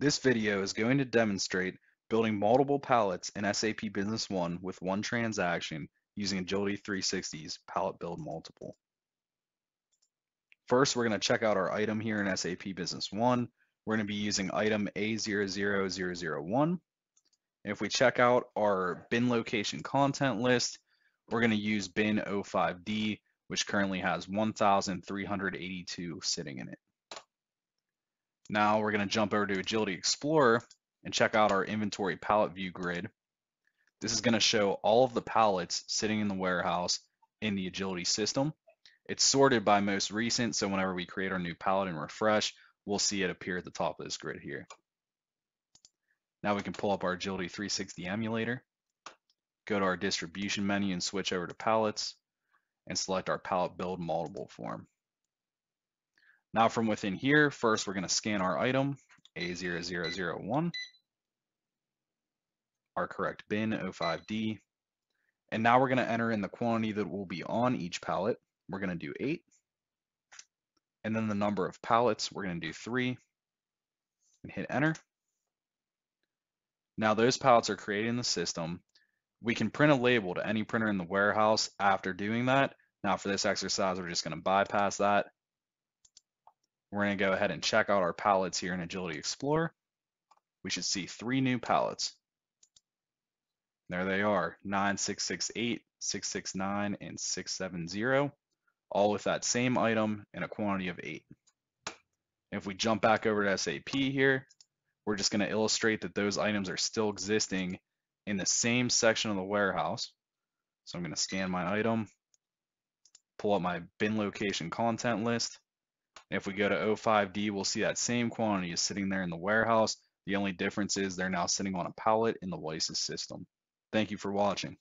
This video is going to demonstrate building multiple pallets in SAP Business One with one transaction using Agility 360's Pallet Build Multiple. First, we're going to check out our item here in SAP Business One. We're going to be using item A00001. And if we check out our bin location content list, we're going to use bin 05D, which currently has 1,382 sitting in it. Now we're going to jump over to Agility Explorer and check out our inventory pallet view grid. This is going to show all of the pallets sitting in the warehouse in the Agility system. It's sorted by most recent, so whenever we create our new pallet and refresh, we'll see it appear at the top of this grid here. Now we can pull up our Agility 360 emulator, go to our distribution menu and switch over to pallets, and select our pallet build multiple form. Now from within here, first we're going to scan our item, A0001, our correct bin, 05D, and now we're going to enter in the quantity that will be on each pallet. We're going to do 8, and then the number of pallets, we're going to do 3, and hit enter. Now those pallets are created in the system. We can print a label to any printer in the warehouse after doing that. Now for this exercise, we're just going to bypass that we're going to go ahead and check out our pallets here in Agility Explorer. We should see three new pallets. There they are, 9668, 669, and 670, all with that same item in a quantity of 8. If we jump back over to SAP here, we're just going to illustrate that those items are still existing in the same section of the warehouse. So I'm going to scan my item, pull up my bin location content list, if we go to 05D, we'll see that same quantity is sitting there in the warehouse. The only difference is they're now sitting on a pallet in the WiSys system. Thank you for watching.